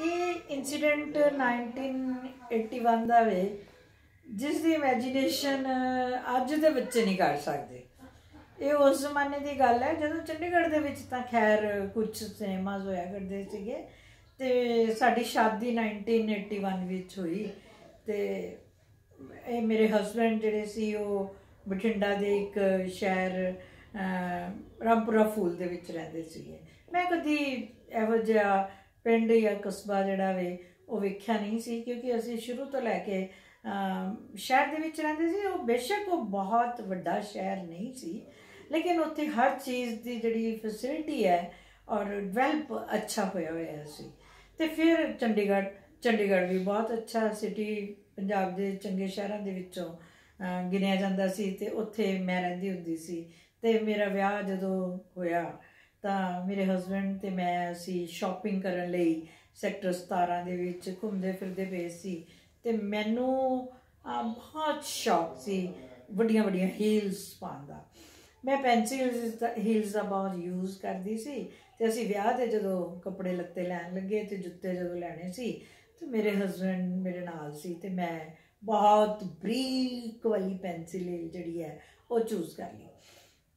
ਇਹ ਇਨਸੀਡੈਂਟ 1981 ਦਾ ਵੇ, ਜਿਸ ਦੀ ਇਮੇਜਿਨੇਸ਼ਨ ਅੱਜ ਦੇ ਬੱਚੇ ਨਹੀਂ ਕਰ ਸਕਦੇ। ਇਹ ਉਸ ਜ਼ਮਾਨੇ ਦੀ ਗੱਲ ਹੈ, ਜਦੋਂ ਚੰਡੀਗੜ੍ਹ ਦੇ ਵਿੱਚ ਤਾਂ ਖੈਰ ਕੁਝ ਸਿਨੇਮਾਜ਼ ਹੋਇਆ ਕਰਦੇ ਸੀਗੇ, ਤੇ ਸਾਡੀ ਸ਼ਾਦੀ 1981 ਵਿੱਚ ਹੋਈ, ਤੇ ਇਹ ਮੇਰੇ ਹਸਬੰਡ ਜਿਹੜੇ ਸੀ, ਉਹ ਬਠਿੰਡਾ ਦੇ ਇੱਕ ਸ਼ਹਿਰ ਰਾਮਪੁਰਾ ਫੂਲ ਦੇ ਵਿੱਚ ਰਹਿੰਦੇ ਸੀਗੇ। ਮੈਂ ਕਦੀ ਇਹੋ ਜਿਹਾ ਪਿੰਡ ਜਾਂ ਕਸਬਾ ਜਿਹੜਾ ਵੇ, ਉਹ ਵੇਖਿਆ ਨਹੀਂ ਸੀ, ਕਿਉਂਕਿ ਅਸੀਂ ਸ਼ੁਰੂ ਤੋਂ ਲੈ ਕੇ ਸ਼ਹਿਰ ਦੇ ਵਿੱਚ ਰਹਿੰਦੇ ਸੀ, ਉਹ ਬੇਸ਼ੱਕ ਉਹ ਬਹੁਤ ਵੱਡਾ ਸ਼ਹਿਰ ਨਹੀਂ ਸੀ, ਲੇਕਿਨ ਉੱਥੇ ਹਰ ਚੀਜ਼ ਦੀ ਜਿਹੜੀ ਫੈਸਿਲਿਟੀ ਹੈ, ਔਰ ਡਿਵੈਲਪ ਅੱਛਾ ਹੋਇਆ ਹੋਇਆ ਸੀ। ਤੇ ਫਿਰ ਚੰਡੀਗੜ੍ਹ ਚੰਡੀਗੜ੍ਹ ਵੀ ਬਹੁਤ ਅੱਛਾ ਸਿਟੀ ਪੰਜਾਬ ਦੇ ਚੰਗੇ ਸ਼ਹਿਰਾਂ ਦੇ ਵਿੱਚੋਂ ਗਿਣਿਆ ਜਾਂਦਾ ਸੀ, ਤੇ ਉੱਥੇ ਮੈਂ ਰਹਿੰਦੀ ਹੁੰਦੀ ਸੀ। ਤੇ ਮੇਰਾ ਵਿਆਹ ਜਦੋਂ ਹੋਇਆ ਤਾਂ ਮੇਰੇ ਹਸਬੰਡ ਤੇ ਮੈਂ ਅਸੀਂ ਸ਼ਾਪਿੰਗ ਕਰਨ ਲਈ ਸੈਕਟਰ 17 ਦੇ ਵਿੱਚ ਘੁੰਮਦੇ ਫਿਰਦੇ ਪਏ ਸੀ ਤੇ ਮੈਨੂੰ ਬਹੁਤ ਸ਼ੌਕ ਸੀ ਵੱਡੀਆਂ ਵੱਡੀਆਂ ਹੀਲਸ ਪਾਉਣ ਦਾ। ਮੈਂ ਪੈਨਸਿਲਸ ਹੀਲਸ ਦਾ ਬਹੁਤ ਯੂਜ਼ ਕਰਦੀ ਸੀ ਤੇ ਅਸੀਂ ਵਿਆਹ ਤੇ ਜਦੋਂ ਕੱਪੜੇ ਲੱਤੇ ਲੈਣ ਲੱਗੇ ਤੇ ਜੁੱਤੇ ਜਦੋਂ ਲੈਣੇ ਸੀ ਤੇ ਮੇਰੇ ਹਸਬੰਡ ਮੇਰੇ ਨਾਲ ਸੀ ਤੇ ਮੈਂ ਬਹੁਤ ਬਰੀਕ ਵਾਲੀ ਪੈਨਸਿਲ ਜਿਹੜੀ ਹੈ ਉਹ ਚੂਜ਼ ਕਰ ਲਈ।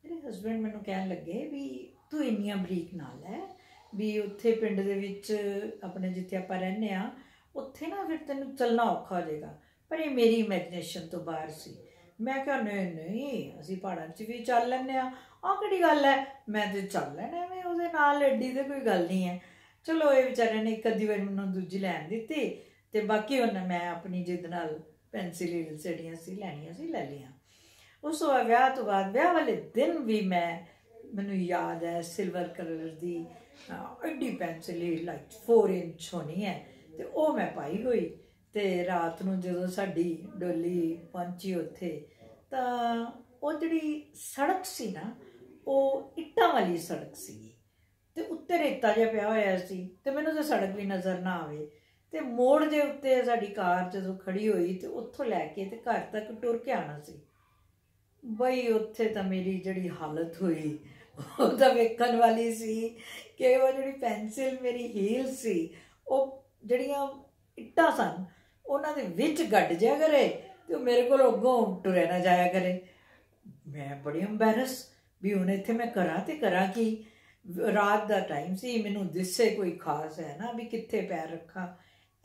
ਮੇਰੇ ਹਸਬੰਡ ਮੈਨੂੰ ਕਹਿਣ ਲੱਗੇ ਵੀ ਤੂੰ ਇੰਨੀਆਂ ਬਰੀਕ ਨਾਲ ਹੈ ਵੀ ਉੱਥੇ ਪਿੰਡ ਦੇ ਵਿੱਚ ਆਪਣੇ ਜਿੱਥੇ ਆਪਾਂ ਰਹਿੰਦੇ ਆ ਉੱਥੇ ਨਾ ਫਿਰ ਤੈਨੂੰ ਚੱਲਣਾ ਔਖਾ ਹੋ ਜਾਏਗਾ। ਪਰ ਇਹ ਮੇਰੀ ਇਮੇਜਿਨੇਸ਼ਨ ਤੋਂ ਬਾਹਰ ਸੀ। ਮੈਂ ਕਿਹਾ, ਨਹੀਂ ਨਹੀਂ, ਅਸੀਂ ਪਹਾੜਾਂ 'ਚ ਵੀ ਚੱਲ ਲੈਂਦੇ ਆ ਆਹ ਕਿਹੜੀ ਗੱਲ ਹੈ? ਮੈਂ ਤੇ ਚੱਲ ਲੈਣਾ ਐਵੇਂ ਉਹਦੇ ਨਾਲ, ਐਡੀ ਤੇ ਕੋਈ ਗੱਲ ਨਹੀਂ ਹੈ। ਚਲੋ, ਇਹ ਵਿਚਾਰੇ ਨੇ ਇੱਕ ਅੱਧੀ ਵਾਰ ਮੈਨੂੰ ਦੂਜੀ ਲੈਣ ਦਿੱਤੀ ਤੇ ਬਾਕੀ ਉਹਨਾਂ ਮੈਂ ਆਪਣੀ ਜਿੱਦ ਨਾਲ ਪੈਨਸਿਲ ਹੀਲ ਜਿਹੜੀਆਂ ਸੀ ਲੈਣੀਆਂ ਸੀ, ਲੈ ਲਈਆਂ। ਉਸ ਤੋਂ ਬਾਅਦ ਵਿਆਹ ਤੋਂ ਬਾਅਦ, ਵਿਆਹ ਵਾਲੇ ਦਿਨ ਵੀ ਮੈਂ ਮੈਨੂੰ ਯਾਦ ਹੈ ਸਿਲਵਰ ਕਲਰ ਦੀ ਅਹ, ਐਡੀ ਪੈਨਸਿਲ ਹੀਲ ਲਾਈਕ 4 ਇੰਚ ਹੋਣੀ ਹੈ। ਤੇ ਉਹ ਮੈਂ ਪਾਈ ਹੋਈ। ਤੇ ਰਾਤ ਨੂੰ ਜਦੋਂ ਸਾਡੀ ਡੋਲੀ ਪਹੁੰਚੀ ਉੱਥੇ ਤਾਂ ਉਹ ਜਿਹੜੀ ਸੜਕ ਸੀ ਨਾ ਉਹ ਇੱਟਾਂ ਵਾਲੀ ਸੜਕ ਸੀ ਤੇ ਉੱਤੇ ਰੇਤਾ ਜਿਹਾ ਪਿਆ ਹੋਇਆ ਸੀ ਤੇ ਮੈਨੂੰ ਤਾਂ ਸੜਕ ਵੀ ਨਜ਼ਰ ਨਾ ਆਵੇ। ਤੇ ਮੋੜ ਦੇ ਉੱਤੇ ਸਾਡੀ ਕਾਰ ਜਦੋਂ ਖੜੀ ਹੋਈ ਤੇ ਉੱਥੋਂ ਲੈ ਕੇ ਤੇ ਘਰ ਤੱਕ ਟੁਰ ਕੇ ਆਣਾ ਸੀ। ਬਈ ਉੱਥੇ ਤਾਂ ਮੇਰੀ ਜਿਹੜੀ ਹਾਲਤ ਹੋਈ ਉਹ ਤਾਂ ਵੇਖਣ ਵਾਲੀ ਸੀ ਕਿ ਉਹ ਜਿਹੜੀ ਪੈਨਸਿਲ ਮੇਰੀ ਹੀਲ ਸੀ, ਉਹ ਜਿਹੜੀਆਂ ਇੱਟਾਂ ਸਨ, ਉਹਨਾਂ ਦੇ ਵਿੱਚ ਗੱਡ ਜਾ ਕਰੇ ਤੇ ਉਹ ਮੇਰੇ ਕੋਲ ਅੱਗੋਂ ਟੁਰਿਆ ਨਾ ਜਾਇਆ ਕਰੇ। ਮੈਂ ਬੜੀ ਐਮਬੈਰਸ ਵੀ ਹੁਣ ਇੱਥੇ ਮੈਂ ਕਰਾਂ ਤੇ ਕਰਾਂ ਕੀ? ਰਾਤ ਦਾ ਟਾਈਮ ਸੀ, ਮੈਨੂੰ ਦਿਸੇ ਕੋਈ ਖਾਸ ਹੈ ਨਾ ਵੀ ਕਿੱਥੇ ਪੈਰ ਰੱਖਾਂ।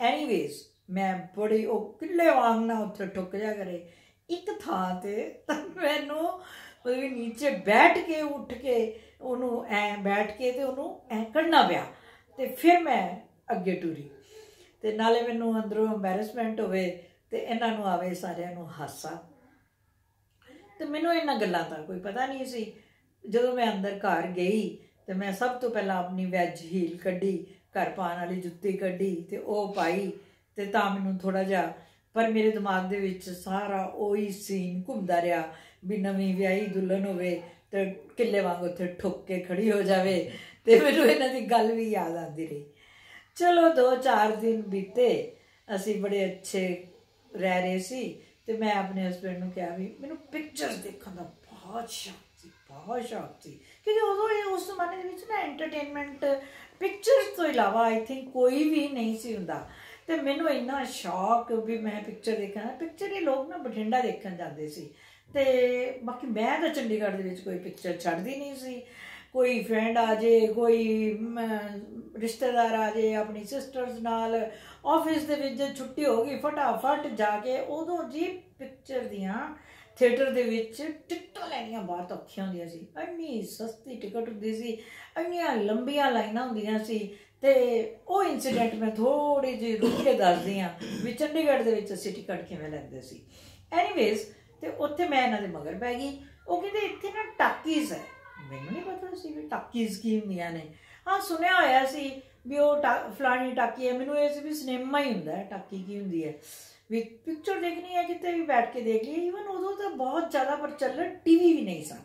ਐਨੀਵੇਜ਼ ਮੈਂ ਬੜੀ, ਉਹ ਕਿੱਲੇ ਵਾਂਗ ਨਾ ਉੱਥੇ ਠੁੱਕ ਜਾ ਕਰੇ। ਇੱਕ ਥਾਂ ਤੇ ਮੈਨੂੰ ਉਹਦੇ ਨੀਚੇ ਬੈਠ ਕੇ, ਉੱਠ ਕੇ ਉਹਨੂੰ ਐ ਬੈਠ ਕੇ ਤੇ ਉਹਨੂੰ ਐ ਕੱਢਣਾ ਪਿਆ ਤੇ ਫਿਰ ਮੈਂ ਅੱਗੇ ਟੁਰੀ। ਤੇ ਨਾਲੇ ਮੈਨੂੰ ਅੰਦਰੋਂ ਐਮਬੈਰਸਮੈਂਟ ਹੋਵੇ ਤੇ ਇਹਨਾਂ ਨੂੰ ਆਵੇ, ਸਾਰਿਆਂ ਨੂੰ ਹਾਸਾ। ਤੇ ਮੈਨੂੰ ਇਹਨਾਂ ਗੱਲਾਂ ਦਾ ਕੋਈ ਪਤਾ ਨਹੀਂ ਸੀ। ਜਦੋਂ ਮੈਂ ਅੰਦਰ ਘਰ ਗਈ ਤੇ ਮੈਂ ਸਭ ਤੋਂ ਪਹਿਲਾਂ ਆਪਣੀ ਵੈਜ ਹੀਲ ਕੱਢੀ, ਘਰ ਪਾਉਣ ਵਾਲੀ ਜੁੱਤੀ ਕੱਢੀ ਤੇ ਉਹ ਪਾਈ ਤੇ ਤਾਂ ਮੈਨੂੰ ਥੋੜਾ ਜਿਹਾ, ਪਰ ਮੇਰੇ ਦਿਮਾਗ ਦੇ ਵਿੱਚ ਸਾਰਾ ਉਹੀ ਸੀਨ ਘੁੰਮਦਾ ਰਿਹਾ ਵੀ ਨਵੀਂ ਵਿਆਹੀ ਦੁਲਹਨ ਹੋਵੇ ਤੇ ਕਿੱਲੇ ਵਾਂਗ ਉੱਥੇ ਠੁੱਕ ਕੇ ਖੜੀ ਹੋ ਜਾਵੇ ਤੇ ਮੈਨੂੰ ਇਹਨਾਂ ਦੀ ਗੱਲ ਵੀ ਯਾਦ ਆਉਂਦੀ ਰਹੀ। ਚਲੋ 2-4 ਦਿਨ ਬੀਤੇ, ਅਸੀਂ ਬੜੇ ਅੱਛੇ ਰਹਿ ਰਹੇ ਸੀ ਤੇ ਮੈਂ ਆਪਣੇ ਹਸਬੰਡ ਨੂੰ ਕਿਹਾ ਵੀ ਮੈਨੂੰ ਪਿਕਚਰਸ ਦੇਖਣ ਦਾ ਬਹੁਤ ਸ਼ੌਕ ਸੀ, ਬਹੁਤ ਸ਼ੌਕ ਸੀ। ਕਿਉਂਕਿ ਉਦੋਂ ਇਹ ਉਸ ਜ਼ਮਾਨੇ ਦੇ ਵਿੱਚ ਨਾ ਐਂਟਰਟੇਨਮੈਂਟ ਪਿਕਚਰਸ ਤੋਂ ਇਲਾਵਾ ਆਈ ਥਿੰਕ ਕੋਈ ਵੀ ਨਹੀਂ ਸੀ ਹੁੰਦਾ। ਤੇ ਮੈਨੂੰ ਇੰਨਾ ਸ਼ੌਕ ਵੀ ਮੈਂ ਪਿਕਚਰ ਦੇਖਣਾ ਪਿਕਚਰ ਇਹ ਲੋਕ ਨਾ ਬਠਿੰਡਾ ਦੇਖਣ ਜਾਂਦੇ ਸੀ। ਤੇ ਬਾਕੀ ਮੈਂ ਤਾਂ ਚੰਡੀਗੜ੍ਹ ਦੇ ਵਿੱਚ ਕੋਈ ਪਿਕਚਰ ਛੱਡਦੀ ਨਹੀਂ ਸੀ। ਕੋਈ ਫਰੈਂਡ ਆ ਜੇ, ਕੋਈ ਰਿਸ਼ਤੇਦਾਰ ਆ ਜੇ, ਆਪਣੀ ਸਿਸਟਰਸ ਨਾਲ ਆਫਿਸ ਦੇ ਵਿੱਚ ਜੇ ਛੁੱਟੀ ਹੋ ਗਈ, ਫਟਾਫਟ ਜਾ ਕੇ ਉਦੋਂ ਜੀ ਪਿਕਚਰ ਦੀਆਂ ਥੀਏਟਰ ਦੇ ਵਿੱਚ ਟਿਕਟਾਂ ਲੈਣੀਆਂ ਬਹੁਤ ਔਖੀਆਂ ਹੁੰਦੀਆਂ ਸੀ। ਇੰਨੀ ਸਸਤੀ ਟਿਕਟ ਹੁੰਦੀ ਸੀ, ਇੰਨੀਆਂ ਲੰਬੀਆਂ ਲਾਈਨਾਂ ਹੁੰਦੀਆਂ ਸੀ ਤੇ ਉਹ ਇਨਸੀਡੈਂਟ ਮੈਂ ਥੋੜੀ ਜਿਹੀ ਰੁਕ ਕੇ ਦੱਸਦੀ ਆ ਵੀ ਚੰਡੀਗੜ੍ਹ ਦੇ ਵਿੱਚ ਅਸੀਂ ਟਿਕਟ ਕਿਵੇਂ ਲੈਂਦੇ ਸੀ। ਐਨੀਵੇਜ਼ ਤੇ ਉੱਥੇ ਮੈਂ ਇਹਨਾਂ ਦੇ ਮਗਰ ਪੈ ਗਈ। ਉਹ ਕਹਿੰਦੇ, ਇੱਥੇ ਨਾ ਟਾਕੀਜ਼ ਹੈ। ਮੈਨੂੰ ਨਹੀਂ ਪਤਾ ਸੀ ਵੀ ਟਾਕੀਜ਼ ਕੀ ਹੁੰਦੀਆਂ ਨੇ। ਹਾਂ, ਸੁਣਿਆ ਹੋਇਆ ਸੀ ਵੀ ਉਹ ਟਾ- ਫਲਾਣੀ ਟਾਕੀ ਹੈ। ਮੈਨੂੰ ਇਹ ਸੀ ਵੀ ਸਿਨੇਮਾ ਹੀ ਹੁੰਦਾ ਹੈ, ਟਾਕੀ ਕੀ ਹੁੰਦੀ ਹੈ। ਵੀ ਪਿਕਚਰ ਦੇਖਣੀ ਹੈ ਕਿਤੇ ਵੀ ਬੈਠ ਕੇ ਦੇਖ ਲਈ ਈਵਨ ਉਦੋਂ ਤਾਂ ਬਹੁਤ ਜ਼ਿਆਦਾ ਪ੍ਰਚਲਨ ਟੀਵੀ ਵੀ ਨਹੀਂ ਸਨ।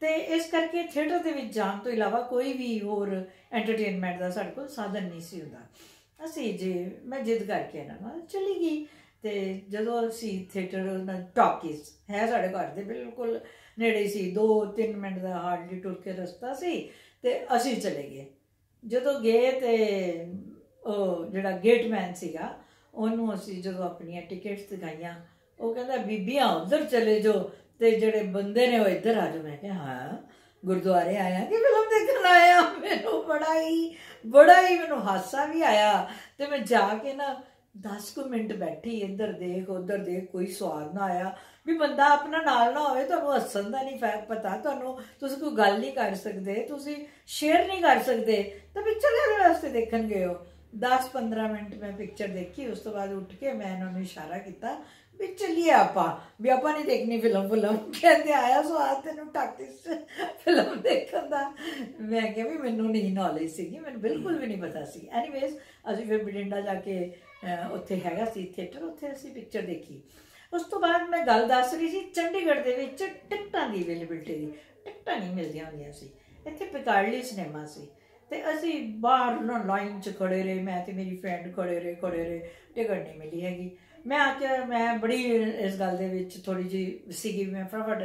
ਤੇ ਇਸ ਕਰਕੇ ਥੀਏਟਰ ਦੇ ਵਿੱਚ ਜਾਣ ਤੋਂ ਇਲਾਵਾ ਕੋਈ ਵੀ ਹੋਰ ਐਂਟਰਟੇਨਮੈਂਟ ਦਾ ਸਾਡੇ ਕੋਲ ਸਾਧਨ ਨਹੀਂ ਸੀ ਹੁੰਦਾ। ਅਸੀਂ ਜੇ, ਮੈਂ ਜਿੱਦ ਕਰਕੇ ਇਹਨਾਂ ਨਾਲ ਚਲੀ ਗਈ। ਤੇ ਜਦੋਂ ਅਸੀਂ ਥੀਏਟਰ ਨਾਲ ਟਾਕੀਜ਼ ਹੈ ਸਾਡੇ ਘਰ ਦੇ ਬਿਲਕੁਲ ਨੇੜੇ ਸੀ 2-3 ਮਿੰਟ ਦਾ ਹਾਰਡਲੀ ਟੁਰ ਕੇ ਰਸਤਾ ਸੀ ਤੇ ਅਸੀਂ ਚਲੇ ਗਏ। ਜਦੋਂ ਗਏ ਤੇ ਉਹ ਜਿਹੜਾ ਗੇਟਮੈਨ ਸੀਗਾ, ਉਹਨੂੰ ਅਸੀਂ ਜਦੋਂ ਆਪਣੀਆਂ ਟਿਕਟਸ ਦਿਖਾਈਆਂ, ਉਹ ਕਹਿੰਦਾ, ਬੀਬੀਆਂ, ਉਧਰ ਚਲੇ ਜਾਓ। ਤੇ ਜਿਹੜੇ ਬੰਦੇ ਨੇ ਉਹ ਇੱਧਰ ਆ ਜਾਓ। ਮੈਂ ਕਿਹਾ, ਹਾਂ, ਗੁਰਦੁਆਰੇ ਆਇਆ ਕਿ ਫਿਲਮ ਦੇਖਣ ਆਇਆ? ਮੈਨੂੰ ਬੜਾ ਹੀ ਬੜਾ ਹੀ ਮੈਨੂੰ ਹਾਸਾ ਵੀ ਆਇਆ ਤੇ ਮੈਂ ਜਾ ਕੇ ਨਾ 10 ਕੁ ਮਿੰਟ ਬੈਠੀ ਇੱਧਰ ਦੇਖ, ਉੱਧਰ ਦੇਖ, ਕੋਈ ਸਵਾਦ ਨਾ ਆਇਆ। ਵੀ ਬੰਦਾ ਆਪਣਾ ਨਾਲ ਨਾ ਹੋਵੇ, ਤੁਹਾਨੂੰ ਹੱਸਣ ਦਾ ਨਹੀਂ ਫੈ- ਪਤਾ, ਤੁਹਾਨੂੰ ਤੁਸੀਂ ਕੋਈ ਗੱਲ ਨਹੀਂ ਕਰ ਸਕਦੇ, ਤੁਸੀਂ ਸ਼ੇਅਰ ਨਹੀਂ ਕਰ ਸਕਦੇ, ਤਾਂ ਪਿਕਚਰ ਦੇ ਵਾਸਤੇ ਦੇਖਣ ਗਏ ਹੋ। 10-15 ਮਿੰਟ ਮੈਂ ਪਿਕਚਰ ਦੇਖੀ, ਉਸ ਤੋਂ ਬਾਅਦ ਉੱਠ ਕੇ ਮੈਂ ਉਹਨਾਂ ਨੂੰ ਇਸ਼ਾਰਾ ਕੀਤਾ ਵੀ ਚੱਲੀਏ ਆਪਾਂ। ਵੀ ਆਪਾਂ ਨਹੀਂ ਦੇਖਣੀ ਫਿਲਮ ਫਿਲਮ ਕਹਿੰਦੇ ਆਇਆ ਸੋ ਸਵਾਦ ਤੈਨੂੰ ਟਾਕੀਸ ਫਿਲਮ ਦੇਖਣ ਦਾ। ਮੈਂ ਕਿਹਾ ਵੀ ਮੈਨੂੰ ਨਹੀਂ ਨੌਲੇਜ ਸੀਗੀ, ਮੈਨੂੰ ਬਿਲਕੁਲ ਵੀ ਨਹੀਂ ਪਤਾ ਸੀ। ਐਨੀਵੇਜ਼ ਅਸੀਂ ਫਿਰ ਬਠਿੰਡਾ ਜਾ ਕੇ ਉੱਥੇ ਹੈਗਾ ਸੀ ਥੀਏਟਰ ਉੱਥੇ ਅਸੀਂ ਪਿਕਚਰ ਦੇਖੀ। ਉਸ ਤੋਂ ਬਾਅਦ ਮੈਂ ਗੱਲ ਦੱਸ ਰਹੀ ਸੀ, ਚੰਡੀਗੜ੍ਹ ਦੇ ਵਿੱਚ ਟਿਕਟਾਂ ਦੀ ਅਵੇਲੇਬਿਲਟੀ ਦੀ। ਟਿਕਟਾਂ ਨਹੀਂ ਮਿਲਦੀਆਂ ਹੁੰਦੀਆਂ ਸੀ। ਇੱਥੇ ਪਿਕਾਰਡਲੀ ਸਿਨੇਮਾ ਸੀ। ਤੇ ਅਸੀਂ ਬਾਹਰ ਨਾ ਲਾਈਨ 'ਚ ਖੜੇ ਰਹੇ, ਮੈਂ ਤੇ ਮੇਰੀ ਫਰੈਂਡ ਖੜੇ ਰਹੇ ਖੜੇ ਰਹੇ। ਟਿਕਟ ਨਹੀਂ ਮਿਲੀ ਹੈਗੀ। ਮੈਂ ਆ ਕੇ ਮੈਂ ਬੜੀ ਇਸ ਗੱਲ ਦੇ ਵਿੱਚ ਥੋੜੀ ਜੀ ਸੀਗੀ ਮੈਂ ਫਟਾਫਟ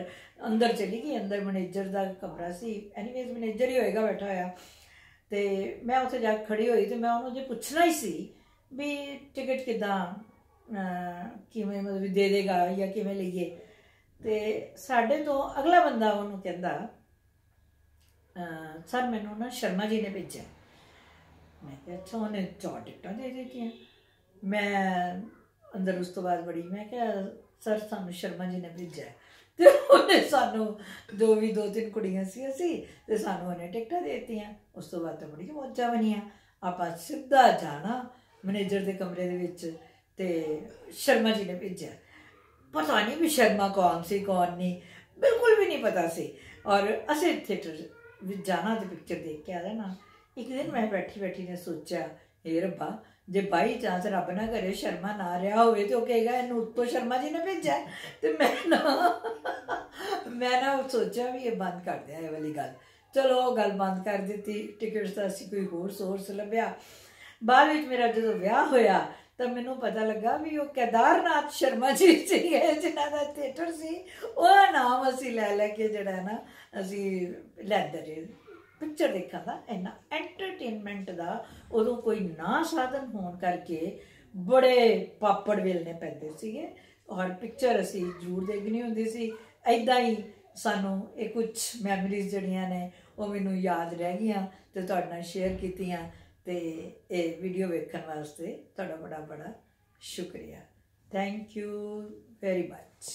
ਅੰਦਰ ਚਲੀ ਗਈ ਅੰਦਰ ਮੈਨੇਜਰ ਦਾ ਕਮਰਾ ਸੀ। ਐਨੀਵੇਜ਼ ਮੈਨੇਜਰ ਹੀ ਹੋਏਗਾ ਬੈਠਾ ਹੋਇਆ। ਤੇ ਮੈਂ ਉੱਥੇ ਜਾ ਕੇ ਖੜੀ ਹੋਈ ਤੇ ਮੈਂ ਉਹਨੂੰ ਜੇ ਪੁੱਛਣਾ ਹੀ ਸੀ ਵੀ ਟਿਕਟ ਕਿਦਾਂ ਕਿਵੇਂ ਮਤਲਬ ਦੇ ਦੇਗਾ ਜਾਂ ਕਿਵੇਂ ਲਈਏ। ਤੇ ਸਾਡੇ ਤੋਂ ਅਗਲਾ ਬੰਦਾ ਉਹਨੂੰ ਕਹਿੰਦਾ ਅਹ, ਸਰ ਮੈਨੂੰ ਨਾ ਸ਼ਰਮਾ ਜੀ ਨੇ ਭੇਜਿਆ। ਮੈਂ ਕਿਹਾ ਅੱਛਾ ਉਹਨੇ ਚਾਰ ਟਿਕਟਾਂ ਦੇ ਦਿੱਤੀਆਂ। ਮੈਂ ਅੰਦਰ ਉਸ ਤੋਂ ਬਾਅਦ ਬੜੀ, ਮੈਂ ਕਿਹਾ, ਸਰ, ਸਾਨੂੰ ਸ਼ਰਮਾ ਜੀ ਨੇ ਭੇਜਿਆ ਤੇ ਉਹਨੇ ਸਾਨੂੰ ਦੋ ਵੀ, ਦੋ ਤਿੰਨ ਕੁੜੀਆਂ ਸੀ ਅਸੀਂ, ਤੇ ਸਾਨੂੰ ਉਹਨੇ ਟਿਕਟਾਂ ਦੇ ਦਿੱਤੀਆਂ। ਉਸ ਤੋਂ ਬਾਅਦ ਤਾਂ ਬੜੀ ਮੌਜਾਂ ਬਣੀਆਂ। ਆਪਾਂ ਸਿੱਧਾ ਜਾਣਾ ਮੈਨੇਜਰ ਦੇ ਕਮਰੇ ਦੇ ਵਿੱਚ, ਤੇ ਸ਼ਰਮਾ ਜੀ ਨੇ ਭੇਜਿਆ। ਪਤਾ ਨਹੀਂ ਵੀ ਸ਼ਰਮਾ ਕੌਣ ਸੀ, ਕੌਣ ਨਹੀਂ, ਬਿਲਕੁਲ ਵੀ ਨਹੀਂ ਪਤਾ ਸੀ। ਔਰ ਅਸੀਂ ਥੀਏਟਰ ਵਿੱਚ ਜਾਣਾ ਤੇ ਪਿਕਚਰ ਦੇਖ ਕੇ ਆ ਜਾਣਾ। ਇੱਕ ਦਿਨ ਮੈਂ ਬੈਠੀ ਬੈਠੀ ਨੇ ਸੋਚਿਆ ਇਹ ਰੱਬਾ ਜੇ ਬਾਈ ਚਾਂਸ ਰੱਬ ਨਾ ਕਰੇ ਸ਼ਰਮਾ ਨਾ ਰਿਹਾ ਹੋਵੇ ਤੇ ਉਹ ਕਹੇਗਾ, ਇਹਨੂੰ ਉੱਤੋਂ ਸ਼ਰਮਾ ਜੀ ਨੇ ਭੇਜਿਆ ਤੇ ਮੈਂ ਨਾ ਮੈਂ ਨਾ ਸੋਚਿਆ ਵੀ ਇਹ ਬੰਦ ਕਰ ਦਿਆ ਇਹ ਵਾਲੀ ਗੱਲ। ਚਲੋ, ਉਹ ਗੱਲ ਬੰਦ ਕਰ ਦਿੱਤੀ। ਟਿਕਟਸ ਦਾ ਅਸੀਂ ਕੋਈ ਹੋਰ ਸੋਰਸ ਲੱਭਿਆ। ਬਾਅਦ ਵਿੱਚ ਮੇਰਾ ਜਦੋਂ ਵਿਆਹ ਹੋਇਆ, ਤਾਂ ਮੈਨੂੰ ਪਤਾ ਲੱਗਾ ਵੀ ਉਹ ਕੇਦਾਰਨਾਥ ਸ਼ਰਮਾ ਜੀ ਸੀ ਹੈ ਜਿਹਨਾਂ ਦਾ ਥੀਏਟਰ ਸੀ, ਉਹਦਾ ਨਾਮ ਅਸੀਂ ਲੈ ਲੈ ਕੇ ਜਿਹੜਾ ਨਾ ਅਸੀਂ ਲੈਂਦੇ ਰਹੇ। ਪਿਕਚਰ ਦੇਖਣ ਦਾ ਇੰਨਾ ਐਂਟਰਟੇਨਮੈਂਟ ਦਾ ਉਦੋਂ ਕੋਈ ਨਾ ਸਾਧਨ ਹੋਣ ਕਰਕੇ ਬੜੇ ਪਾਪੜ ਵੇਲਨੇ ਪੈਂਦੇ ਸੀਗੇ। ਔਰ ਪਿਕਚਰ ਅਸੀਂ ਜ਼ਰੂਰ ਦੇਖਣੀ ਹੁੰਦੀ ਸੀ। ਐਦਾਂ ਹੀ ਸਾਨੂੰ ਇਹ ਕੁਝ ਮੈਮਰੀਜ਼ ਜਿਹੜੀਆਂ ਨੇ ਉਹ ਮੈਨੂੰ ਯਾਦ ਰਹਿ ਗਈਆਂ ਤੇ ਤੁਹਾਡੇ ਨਾਲ ਸ਼ੇਅਰ ਕੀਤੀਆਂ ਤੇ ਇਹ ਵੀਡੀਓ ਵੇਖਣ ਵਾਸਤੇ ਤੁਹਾਡਾ ਬੜਾ ਬੜਾ ਸ਼ੁਕਰੀਆ। Thank you very much